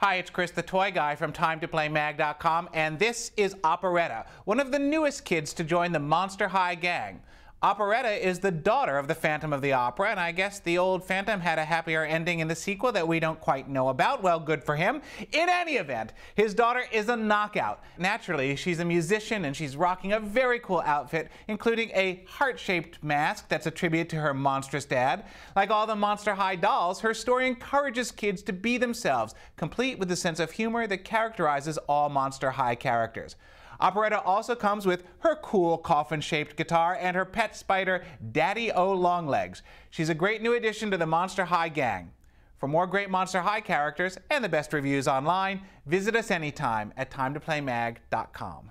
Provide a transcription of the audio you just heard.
Hi, it's Chris the Toy Guy from TimeToPlayMag.com, and this is Operetta, one of the newest kids to join the Monster High gang. Operetta is the daughter of the Phantom of the Opera, and I guess the old Phantom had a happier ending in the sequel that we don't quite know about. Well, good for him. In any event, his daughter is a knockout. Naturally, she's a musician and she's rocking a very cool outfit, including a heart shaped mask that's a tribute to her monstrous dad. Like all the Monster High dolls, her story encourages kids to be themselves, complete with the sense of humor that characterizes all Monster High characters. Operetta also comes with her cool coffin-shaped guitar and her pet spider, Daddy O Longlegs. She's a great new addition to the Monster High gang. For more great Monster High characters and the best reviews online, visit us anytime at timetoplaymag.com.